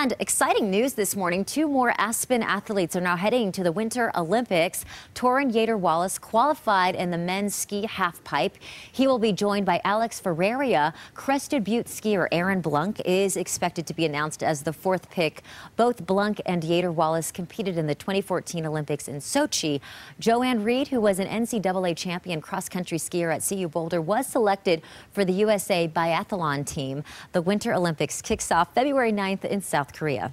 And exciting news this morning. Two more Aspen athletes are now heading to the Winter Olympics. Torin Yater Wallace qualified in the men's ski halfpipe. He will be joined by Alex Ferreira. Crested Butte skier Aaron Blunck is expected to be announced as the fourth pick. Both Blunck and Yater Wallace competed in the 2014 Olympics in Sochi. Joanne Reed, who was an NCAA champion cross country skier at CU Boulder, was selected for the USA biathlon team. The Winter Olympics kicks off February 9th in South Korea.